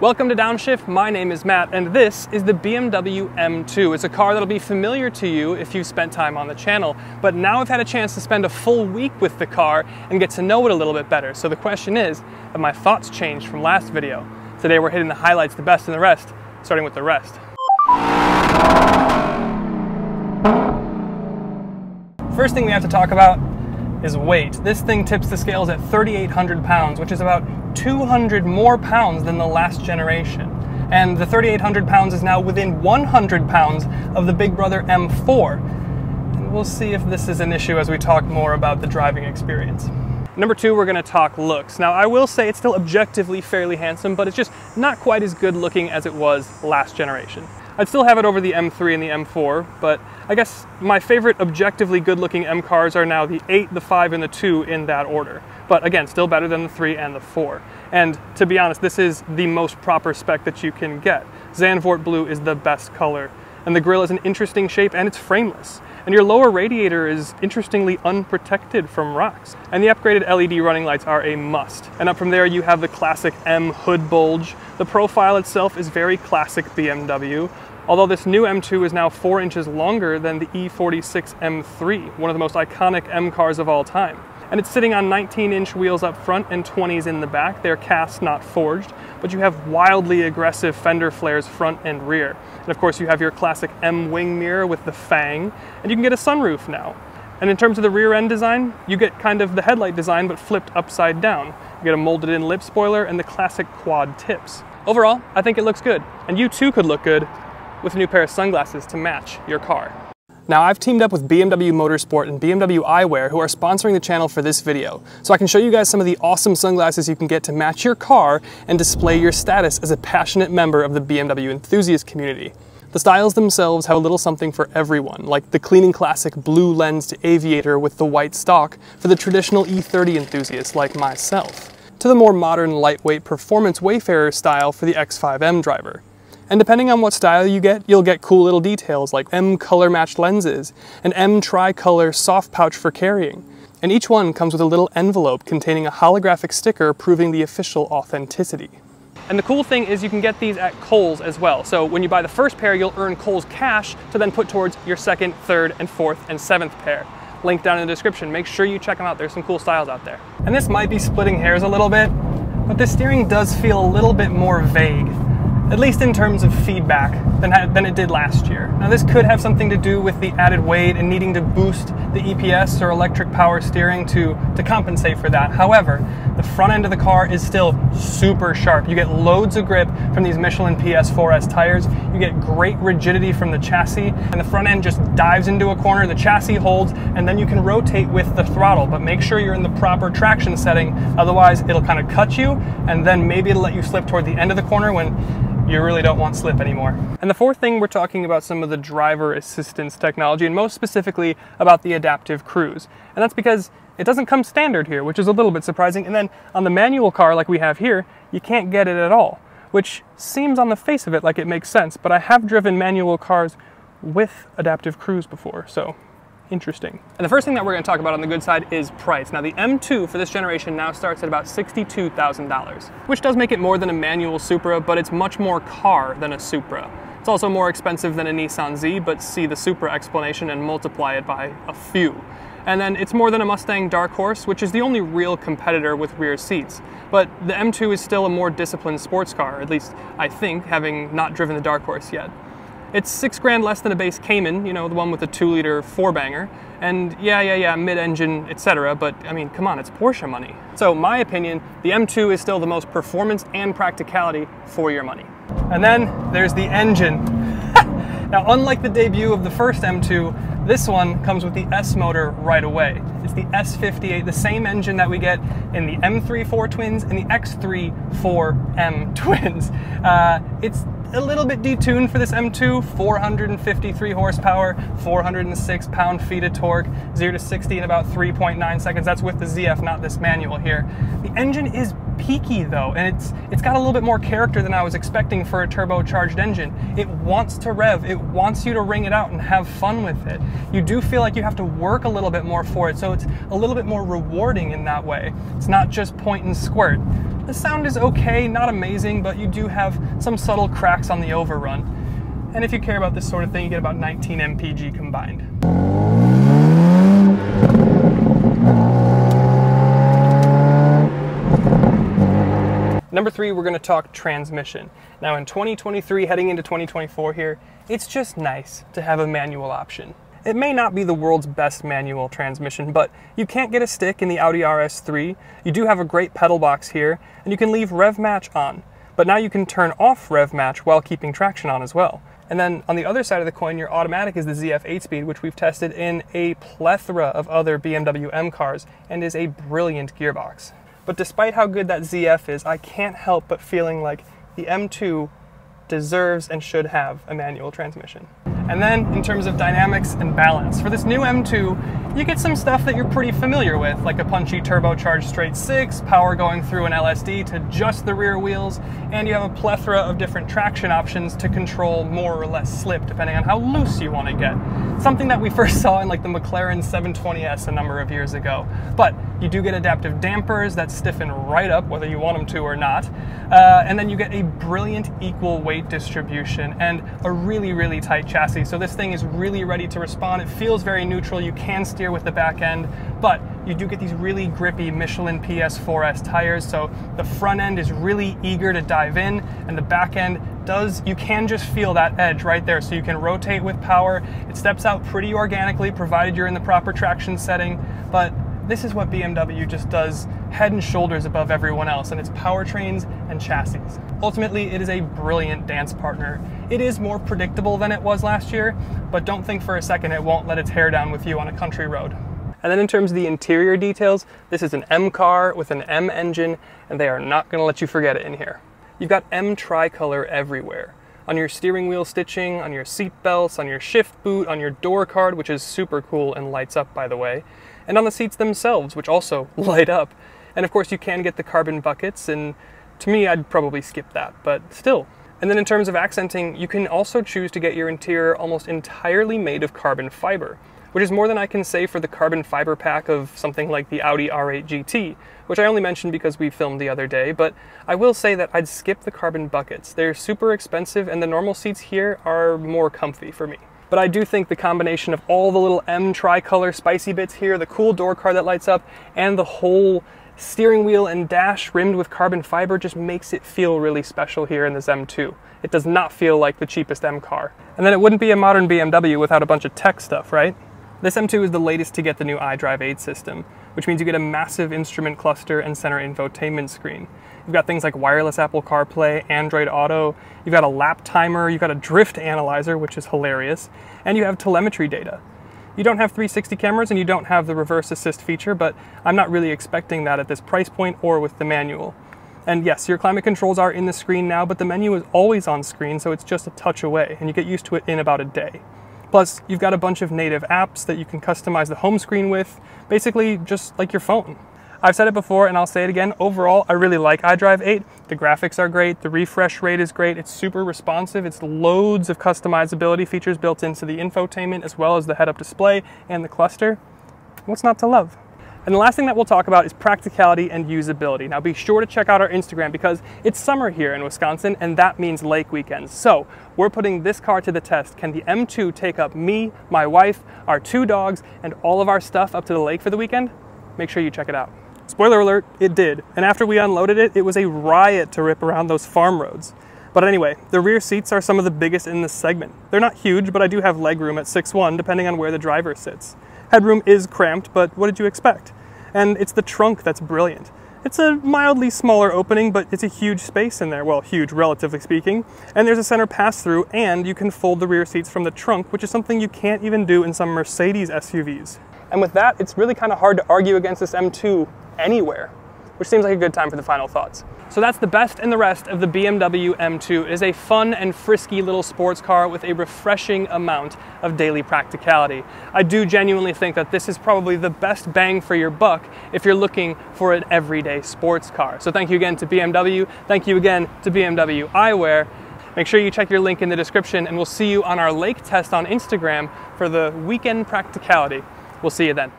Welcome to Downshift, my name is Matt, and this is the BMW M2. It's a car that'll be familiar to you if you've spent time on the channel, but now I've had a chance to spend a full week with the car and get to know it a little bit better. So the question is, have my thoughts changed from last video? Today we're hitting the highlights, the best and the rest, starting with the rest. First thing we have to talk about is weight. This thing tips the scales at 3,800 pounds, which is about 200 more pounds than the last generation. And the 3,800 pounds is now within 100 pounds of the Big Brother M4. And we'll see if this is an issue as we talk more about the driving experience. Number two, we're gonna talk looks. Now, I will say it's still objectively fairly handsome, but it's just not quite as good looking as it was last generation. I'd still have it over the M3 and the M4, but I guess my favorite objectively good looking M cars are now the 8, the 5, and the 2 in that order. But again, still better than the 3 and the 4. And to be honest, this is the most proper spec that you can get. Zandvoort Blue is the best color. And the grille is an interesting shape and it's frameless. And your lower radiator is interestingly unprotected from rocks. And the upgraded LED running lights are a must. And up from there you have the classic M hood bulge. The profile itself is very classic BMW, Although this new M2 is now four inches longer than the E46 M3, one of the most iconic M cars of all time. And it's sitting on 19 inch wheels up front and 20s in the back. They're cast, not forged, but you have wildly aggressive fender flares front and rear. And of course you have your classic M wing mirror with the fang, and you can get a sunroof now. And in terms of the rear end design, you get kind of the headlight design but flipped upside down. You get a molded in lip spoiler and the classic quad tips. Overall, I think it looks good, and you too could look good with a new pair of sunglasses to match your car. Now I've teamed up with BMW Motorsport and BMW Eyewear who are sponsoring the channel for this video, so I can show you guys some of the awesome sunglasses you can get to match your car and display your status as a passionate member of the BMW enthusiast community. The styles themselves have a little something for everyone, like the cleaning classic blue lensed aviator with the white stock for the traditional E30 enthusiast like myself, to the more modern lightweight performance Wayfarer style for the X5M driver. And depending on what style you get, you'll get cool little details like M color matched lenses, an M tricolor soft pouch for carrying. And each one comes with a little envelope containing a holographic sticker proving the official authenticity. And the cool thing is you can get these at Kohl's as well. So when you buy the first pair, you'll earn Kohl's cash to then put towards your second, third, and fourth, and seventh pair. Link down in the description. Make sure you check them out. There's some cool styles out there. And this might be splitting hairs a little bit, but the steering does feel a little bit more vague at least in terms of feedback, than, than it did last year. Now this could have something to do with the added weight and needing to boost the EPS or electric power steering to, to compensate for that. However, the front end of the car is still super sharp. You get loads of grip from these Michelin PS4S tires. You get great rigidity from the chassis and the front end just dives into a corner, the chassis holds, and then you can rotate with the throttle, but make sure you're in the proper traction setting. Otherwise it'll kind of cut you and then maybe it'll let you slip toward the end of the corner when you really don't want slip anymore. And the fourth thing, we're talking about some of the driver assistance technology, and most specifically about the adaptive cruise. And that's because it doesn't come standard here, which is a little bit surprising. And then on the manual car like we have here, you can't get it at all, which seems on the face of it like it makes sense, but I have driven manual cars with adaptive cruise before, so interesting. And the first thing that we're going to talk about on the good side is price. Now the M2 for this generation now starts at about $62,000, which does make it more than a manual Supra, but it's much more car than a Supra. It's also more expensive than a Nissan Z, but see the Supra explanation and multiply it by a few. And then it's more than a Mustang Dark Horse, which is the only real competitor with rear seats. But the M2 is still a more disciplined sports car, at least I think, having not driven the Dark Horse yet. It's six grand less than a base Cayman, you know, the one with the two liter four banger. And yeah, yeah, yeah, mid engine, etc. But I mean, come on, it's Porsche money. So, my opinion, the M2 is still the most performance and practicality for your money. And then there's the engine. now, unlike the debut of the first M2, this one comes with the S motor right away. It's the S58, the same engine that we get in the M3 4 twins and the X3 4M twins. Uh, it's a little bit detuned for this M2, 453 horsepower, 406 pound-feet of torque, 0 to 60 in about 3.9 seconds. That's with the ZF, not this manual here. The engine is peaky though, and it's it's got a little bit more character than I was expecting for a turbocharged engine. It wants to rev, it wants you to ring it out and have fun with it. You do feel like you have to work a little bit more for it, so it's a little bit more rewarding in that way. It's not just point and squirt The sound is okay, not amazing, but you do have some subtle cracks on the overrun. And if you care about this sort of thing, you get about 19 mpg combined. Number three, we're gonna talk transmission. Now in 2023, heading into 2024 here, it's just nice to have a manual option. It may not be the world's best manual transmission, but you can't get a stick in the Audi RS3. You do have a great pedal box here, and you can leave rev match on. But now you can turn off rev match while keeping traction on as well. And then on the other side of the coin, your automatic is the ZF 8-speed, which we've tested in a plethora of other BMW M cars, and is a brilliant gearbox. But despite how good that ZF is, I can't help but feeling like the M2 deserves and should have a manual transmission. And then in terms of dynamics and balance, for this new M2, you get some stuff that you're pretty familiar with, like a punchy turbocharged straight six, power going through an LSD to just the rear wheels, and you have a plethora of different traction options to control more or less slip, depending on how loose you want to get. Something that we first saw in like the McLaren 720S a number of years ago. But you do get adaptive dampers that stiffen right up, whether you want them to or not. Uh, and then you get a brilliant equal weight distribution and a really, really tight chassis. So this thing is really ready to respond. It feels very neutral. You can with the back end, but you do get these really grippy Michelin PS4S tires. So the front end is really eager to dive in and the back end does, you can just feel that edge right there. So you can rotate with power. It steps out pretty organically, provided you're in the proper traction setting. But this is what BMW just does head and shoulders above everyone else, and it's powertrains and chassis. Ultimately, it is a brilliant dance partner. It is more predictable than it was last year, but don't think for a second it won't let its hair down with you on a country road. And then in terms of the interior details, this is an M car with an M engine, and they are not gonna let you forget it in here. You've got M tricolor everywhere on your steering wheel stitching, on your seat belts, on your shift boot, on your door card, which is super cool and lights up by the way, and on the seats themselves, which also light up. And of course you can get the carbon buckets, and to me I'd probably skip that, but still. And then in terms of accenting, you can also choose to get your interior almost entirely made of carbon fiber which is more than I can say for the carbon fiber pack of something like the Audi R8 GT, which I only mentioned because we filmed the other day, but I will say that I'd skip the carbon buckets. They're super expensive and the normal seats here are more comfy for me. But I do think the combination of all the little M tricolor spicy bits here, the cool door card that lights up, and the whole steering wheel and dash rimmed with carbon fiber just makes it feel really special here in this M2. It does not feel like the cheapest M car. And then it wouldn't be a modern BMW without a bunch of tech stuff, right? This M2 is the latest to get the new iDrive 8 system, which means you get a massive instrument cluster and center infotainment screen. You've got things like wireless Apple CarPlay, Android Auto, you've got a lap timer, you've got a drift analyzer, which is hilarious, and you have telemetry data. You don't have 360 cameras and you don't have the reverse assist feature, but I'm not really expecting that at this price point or with the manual. And yes, your climate controls are in the screen now, but the menu is always on screen, so it's just a touch away, and you get used to it in about a day. Plus, you've got a bunch of native apps that you can customize the home screen with, basically just like your phone. I've said it before and I'll say it again. Overall, I really like iDrive 8. The graphics are great, the refresh rate is great, it's super responsive, it's loads of customizability features built into the infotainment as well as the head-up display and the cluster. What's not to love? And the last thing that we'll talk about is practicality and usability. Now be sure to check out our Instagram because it's summer here in Wisconsin and that means lake weekends. So we're putting this car to the test. Can the M2 take up me, my wife, our two dogs, and all of our stuff up to the lake for the weekend? Make sure you check it out. Spoiler alert, it did. And after we unloaded it, it was a riot to rip around those farm roads. But anyway, the rear seats are some of the biggest in this segment. They're not huge, but I do have legroom at 6'1", depending on where the driver sits. Headroom is cramped, but what did you expect? And it's the trunk that's brilliant. It's a mildly smaller opening, but it's a huge space in there. Well, huge, relatively speaking. And there's a center pass-through, and you can fold the rear seats from the trunk, which is something you can't even do in some Mercedes SUVs. And with that, it's really kind of hard to argue against this M2 anywhere which seems like a good time for the final thoughts. So that's the best and the rest of the BMW M2. It is a fun and frisky little sports car with a refreshing amount of daily practicality. I do genuinely think that this is probably the best bang for your buck if you're looking for an everyday sports car. So thank you again to BMW. Thank you again to BMW eyewear. Make sure you check your link in the description and we'll see you on our lake test on Instagram for the weekend practicality. We'll see you then.